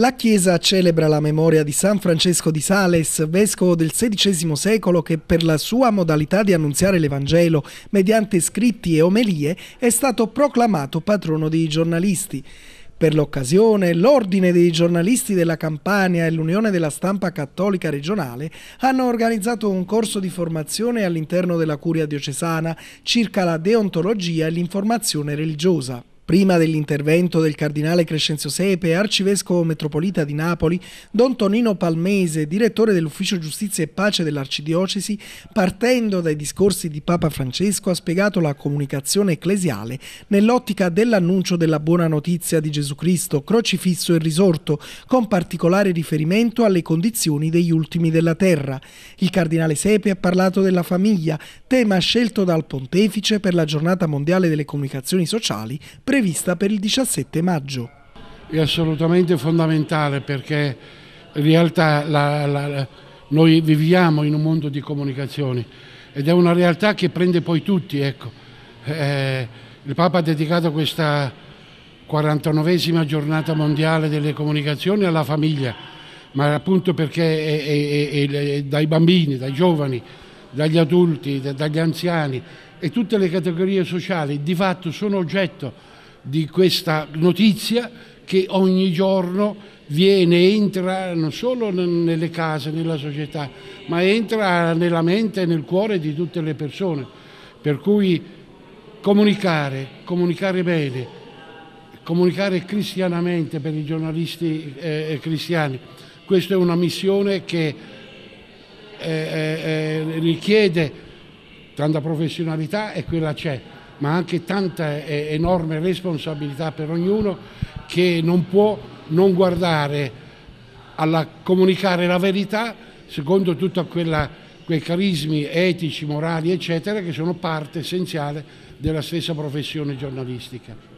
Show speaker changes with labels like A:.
A: La Chiesa celebra la memoria di San Francesco di Sales, vescovo del XVI secolo che per la sua modalità di annunziare l'Evangelo mediante scritti e omelie è stato proclamato patrono dei giornalisti. Per l'occasione, l'Ordine dei giornalisti della Campania e l'Unione della Stampa Cattolica Regionale hanno organizzato un corso di formazione all'interno della Curia Diocesana circa la deontologia e l'informazione religiosa. Prima dell'intervento del cardinale Crescenzio Sepe, arcivescovo metropolita di Napoli, Don Tonino Palmese, direttore dell'Ufficio Giustizia e Pace dell'Arcidiocesi, partendo dai discorsi di Papa Francesco, ha spiegato la comunicazione ecclesiale nell'ottica dell'annuncio della buona notizia di Gesù Cristo, crocifisso e risorto, con particolare riferimento alle condizioni degli ultimi della terra. Il cardinale Sepe ha parlato della famiglia, tema scelto dal pontefice per la giornata mondiale delle comunicazioni sociali, prevista per il 17 maggio.
B: È assolutamente fondamentale perché in realtà la, la, noi viviamo in un mondo di comunicazioni ed è una realtà che prende poi tutti. Ecco. Eh, il Papa ha dedicato questa 49esima giornata mondiale delle comunicazioni alla famiglia, ma appunto perché è, è, è, dai bambini, dai giovani, dagli adulti, dagli anziani e tutte le categorie sociali di fatto sono oggetto di questa notizia che ogni giorno viene, entra non solo nelle case, nella società, ma entra nella mente e nel cuore di tutte le persone. Per cui comunicare, comunicare bene, comunicare cristianamente per i giornalisti eh, cristiani, questa è una missione che eh, eh, richiede tanta professionalità e quella c'è ma anche tanta enorme responsabilità per ognuno che non può non guardare alla comunicare la verità secondo tutti quei carismi etici, morali, eccetera, che sono parte essenziale della stessa professione giornalistica.